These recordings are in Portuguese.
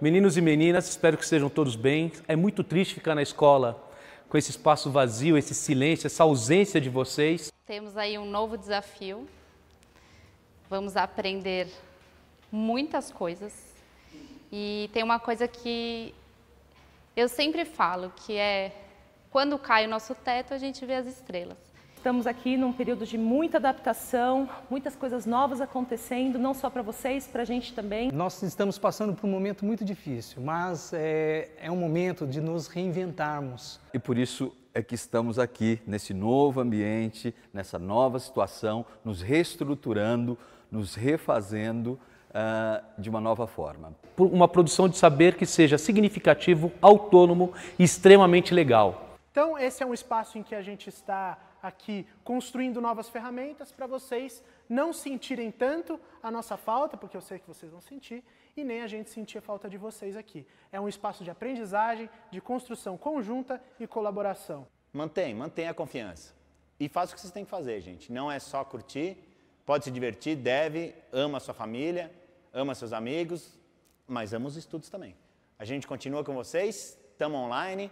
Meninos e meninas, espero que estejam todos bem. É muito triste ficar na escola com esse espaço vazio, esse silêncio, essa ausência de vocês. Temos aí um novo desafio. Vamos aprender muitas coisas. E tem uma coisa que eu sempre falo, que é quando cai o nosso teto, a gente vê as estrelas. Estamos aqui num período de muita adaptação, muitas coisas novas acontecendo, não só para vocês, para a gente também. Nós estamos passando por um momento muito difícil, mas é, é um momento de nos reinventarmos. E por isso é que estamos aqui, nesse novo ambiente, nessa nova situação, nos reestruturando, nos refazendo uh, de uma nova forma. Por uma produção de saber que seja significativo, autônomo e extremamente legal. Então, esse é um espaço em que a gente está aqui construindo novas ferramentas para vocês não sentirem tanto a nossa falta, porque eu sei que vocês vão sentir, e nem a gente sentir a falta de vocês aqui. É um espaço de aprendizagem, de construção conjunta e colaboração. Mantém, mantém a confiança. E faça o que vocês têm que fazer, gente. Não é só curtir, pode se divertir, deve, ama a sua família, ama seus amigos, mas ama os estudos também. A gente continua com vocês, estamos online,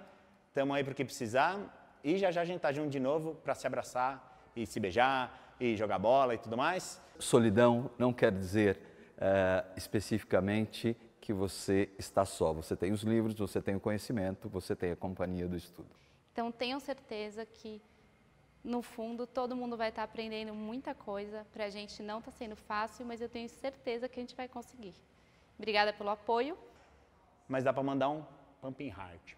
estamos aí para o que precisar e já já a gente está junto de novo para se abraçar e se beijar e jogar bola e tudo mais. Solidão não quer dizer uh, especificamente que você está só. Você tem os livros, você tem o conhecimento, você tem a companhia do estudo. Então tenham certeza que no fundo todo mundo vai estar aprendendo muita coisa. Para a gente não está sendo fácil, mas eu tenho certeza que a gente vai conseguir. Obrigada pelo apoio. Mas dá para mandar um pumping heart.